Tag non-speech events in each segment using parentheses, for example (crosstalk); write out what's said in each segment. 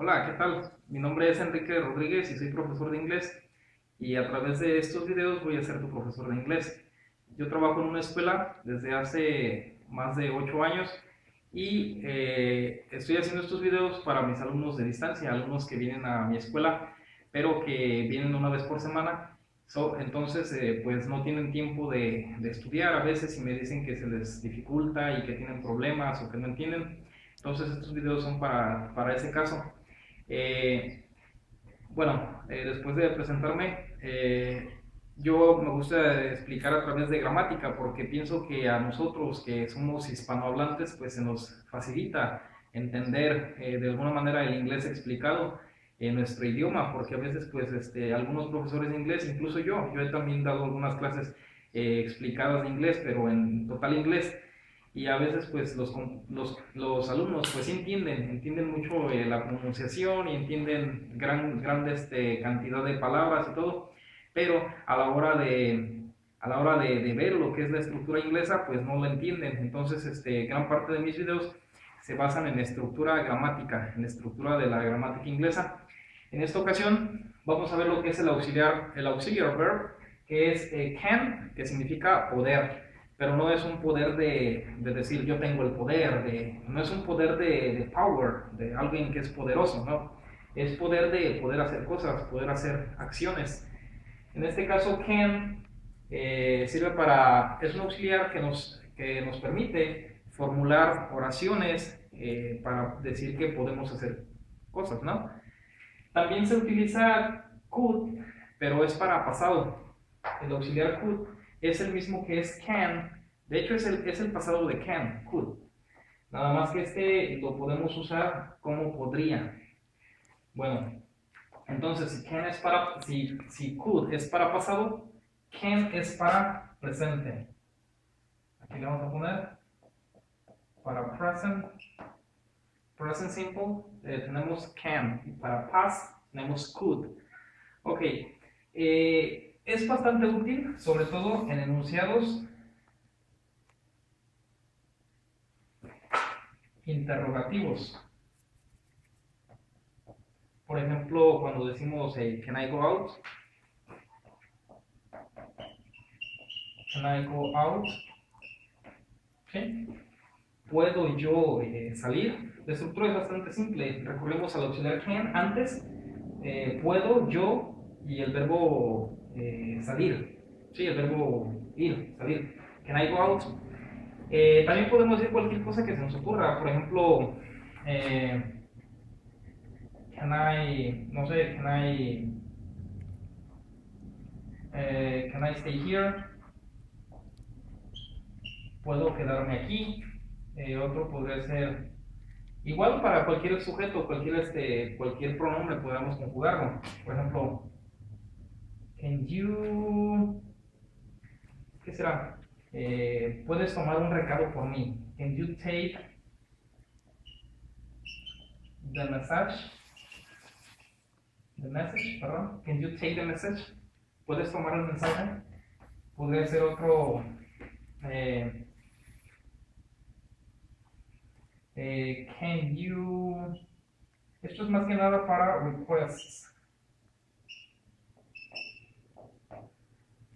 Hola, ¿qué tal? Mi nombre es Enrique Rodríguez y soy profesor de inglés y a través de estos videos voy a ser tu profesor de inglés. Yo trabajo en una escuela desde hace más de 8 años y eh, estoy haciendo estos videos para mis alumnos de distancia, alumnos que vienen a mi escuela pero que vienen una vez por semana. entonces, eh, pues no tienen tiempo de, de, estudiar a veces y me dicen que se les dificulta y que tienen problemas o que no entienden. Entonces, estos videos son para, para ese caso. Eh, bueno, eh, después de presentarme, yo me gusta explicar a través de gramática porque pienso que a nosotros que somos hispanohablantes, pues se nos facilita entender de alguna manera el inglés explicado en nuestro idioma, porque a veces pues este, algunos profesores de inglés, incluso yo, yo he también dado algunas clases eh, explicadas de inglés, pero en total inglés, y a veces pues los, los, los alumnos pues entienden, entienden mucho eh, la pronunciación y entienden gran, gran este, cantidad de palabras y todo, pero a la hora de, a la hora de, de, ver lo que es la estructura inglesa, pues no lo entienden. Entonces, este, gran parte de mis videos se basan en estructura gramática, en la estructura de la gramática inglesa. En esta ocasión vamos a ver lo que es el auxiliar, el auxiliar verb, que es eh, can, que significa poder, pero no es un poder de, de, decir yo tengo el poder, de, no es un poder de, de, power, de alguien que es poderoso, no, es poder de poder hacer cosas, poder hacer acciones. En este caso, can eh, sirve para, es un auxiliar que nos, que nos permite formular oraciones eh, para decir que podemos hacer cosas, ¿no? También se utiliza could, pero es para pasado. El auxiliar could es el mismo que es can. De hecho, es el, es el pasado de can, could. Nada más que este lo podemos usar como podría. Bueno, entonces si can es para, si, si could es para pasado, can es para presente. Aquí le vamos a poner para present present simple eh, tenemos can y para past tenemos could. Ok, eh, es bastante útil, sobre todo en enunciados interrogativos. Por ejemplo, cuando decimos eh, can I go out? Can I go out? ¿Puedo yo salir? La estructura es bastante simple. Recurrimos al auxiliar can antes, eh, puedo, yo y el verbo eh, salir. Sí, el verbo ir, salir. Can I go out? Eh, también podemos decir cualquier cosa que se nos ocurra. Por ejemplo, can I, no sé, can I, can I stay here? Puedo quedarme aquí. otro podría ser Igual para cualquier sujeto, cualquier, este, cualquier pronombre podemos conjugarlo. Por ejemplo, can you... ¿Qué será? Eh, puedes tomar un recado por mí. Can you take the message? The message, perdón. Can you take the message? ¿Puedes tomar el mensaje? Podría ser otro... Eh, Eh, can you... Esto es más que nada para requests.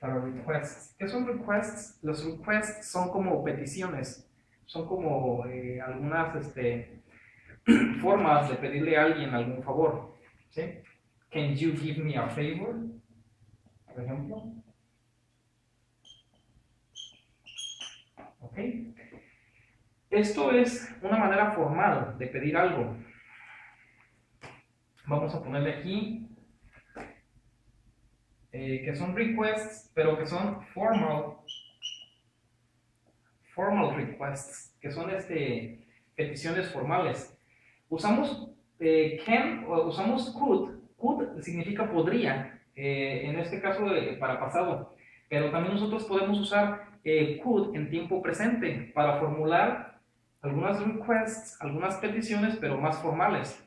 Para requests. ¿Qué son requests? Los requests son como peticiones. Son como eh, algunas este, (clears throat) formas de pedirle a alguien algún favor. ¿sí? Can you give me a favor? Por ejemplo. ¿Ok? Esto es una manera formal de pedir algo. Vamos a ponerle aquí eh, que son requests, pero que son formal, formal requests, que son este, peticiones formales. Usamos eh, can o usamos could. Could significa podría, eh, en este caso para pasado, pero también nosotros podemos usar could en tiempo presente para formular algunas requests, algunas peticiones, pero más formales.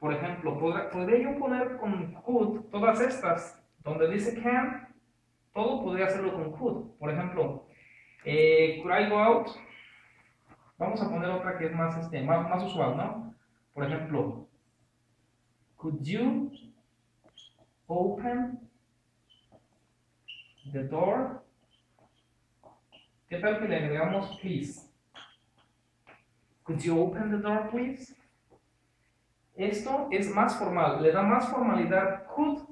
Por ejemplo, ¿podría yo poner con could todas estas? Donde dice can, todo podría hacerlo con could. Por ejemplo, eh, could I go out? Vamos a poner otra que es más, este, más, usual, ¿no? Por ejemplo, Could you open the door? ¿Qué tal que le agregamos please? Could you open the door, please? Esto es más formal, le da más formalidad could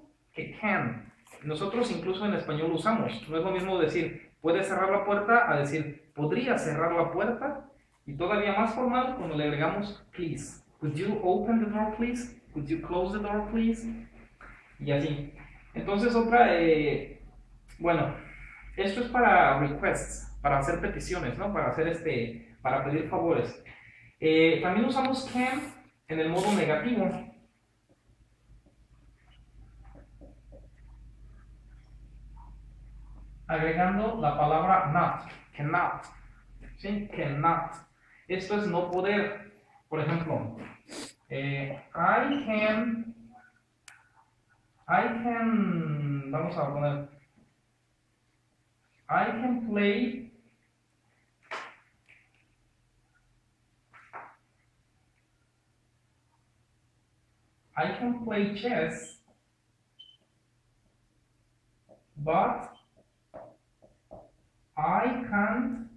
can. Nosotros incluso en español usamos. No es lo mismo decir puede cerrar la puerta a decir podría cerrar la puerta. Y todavía más formal cuando le agregamos please. Could you open the door, please? Could you close the door, please? Y así. Entonces otra, eh, bueno, esto es para requests, para hacer peticiones, ¿no? Para hacer este, para pedir favores. Eh, también usamos can en el modo negativo. Agregando la palabra not, cannot. ¿Sí? Cannot. Esto es no poder. Por ejemplo, eh, I can, I can, vamos a poner, I can play I can play chess, but I can't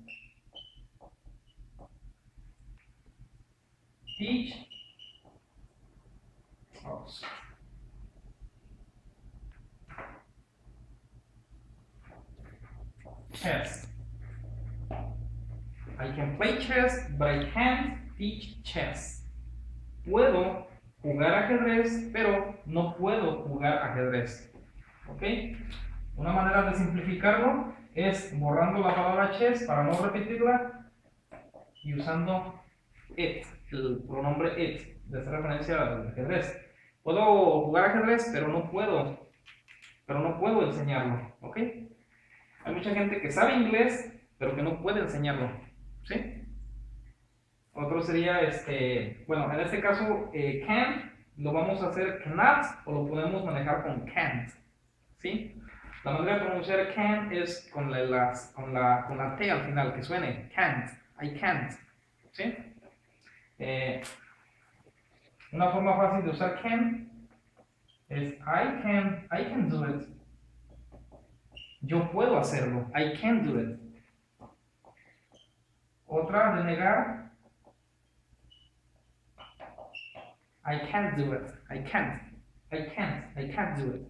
teach. Chess. I can play chess, but I can't teach chess. Puedo jugar ajedrez, pero no puedo jugar ajedrez. ¿Ok? Una manera de simplificarlo es borrando la palabra chess para no repetirla y usando it, el pronombre it, de hacer referencia al ajedrez. Puedo jugar ajedrez, pero no puedo, pero no puedo enseñarlo, ¿ok? Hay mucha gente que sabe inglés, pero que no puede enseñarlo, ¿sí? Otro sería, este, bueno, en este caso, eh, can, lo vamos a hacer cannot o lo podemos manejar con can't, ¿sí? La manera de pronunciar can es con la, con la, T al final, que suene, can't, I can't, ¿sí? Eh, una forma fácil de usar can es I can, I can do it. Yo puedo hacerlo. I can do it. Otra de negar. I can't do it. I can't. I can't. I can't do it.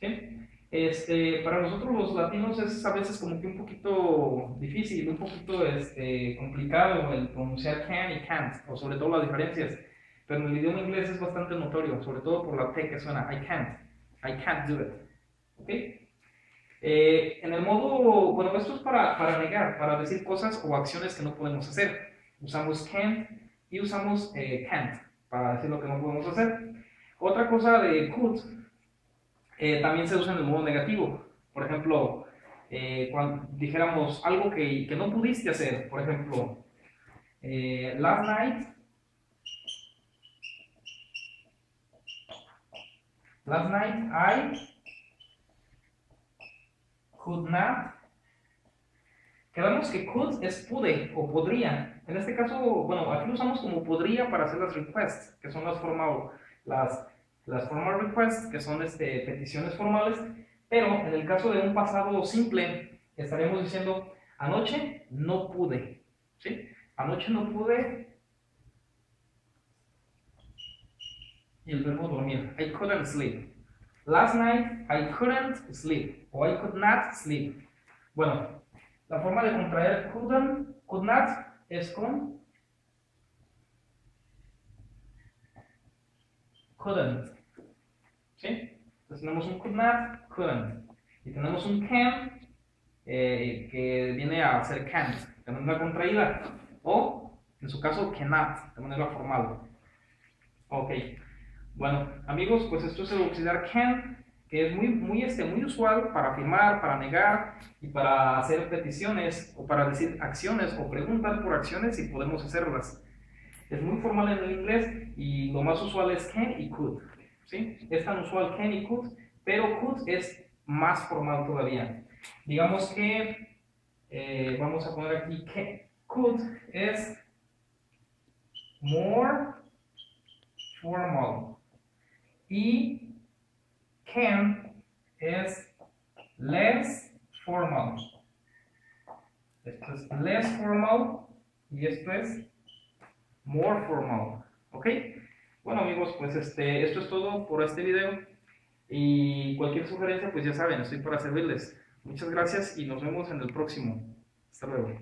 ¿Sí? Este, para nosotros los latinos es a veces como que un poquito difícil, un poquito este, complicado el pronunciar can y can't, o sobre todo las diferencias. Pero en el idioma inglés es bastante notorio, sobre todo por la T que suena I can't. I can't do it. ¿Ok? Eh, en el modo, bueno, esto es para, para, negar, para decir cosas o acciones que no podemos hacer. Usamos can't y usamos eh, can't para decir lo que no podemos hacer. Otra cosa de could eh, también se usa en el modo negativo. Por ejemplo, eh, cuando dijéramos algo que, que, no pudiste hacer, por ejemplo, eh, last night, last night I could not. Quedamos que could es pude o podría. En este caso, bueno, aquí lo usamos como podría para hacer las requests, que son las formas, las las formal requests, que son este, peticiones formales, pero en el caso de un pasado simple, estaremos diciendo, anoche no pude, ¿sí? Anoche no pude, y el verbo dormir, I couldn't sleep. Last night I couldn't sleep, o I could not sleep. Bueno, la forma de contraer couldn't, could not, es con couldn't. ¿Sí? Entonces tenemos un could not, couldn't. Y tenemos un can, eh, que viene a ser can't, de manera contraída. O, en su caso, cannot, de manera formal. Ok. Bueno, amigos, pues esto es el auxiliar can, que es muy, muy, este, muy usual para afirmar, para negar y para hacer peticiones o para decir acciones o preguntar por acciones y podemos hacerlas. Es muy formal en el inglés y lo más usual es can y could. ¿Sí? Es tan usual can y could, pero could es más formal todavía. Digamos que, eh, vamos a poner aquí que could es more formal. Y can es less formal. Esto es less formal y esto es more formal. ¿Ok? Bueno amigos, pues este, esto es todo por este video. Y cualquier sugerencia, pues ya saben, estoy para servirles. Muchas gracias y nos vemos en el próximo. Hasta luego.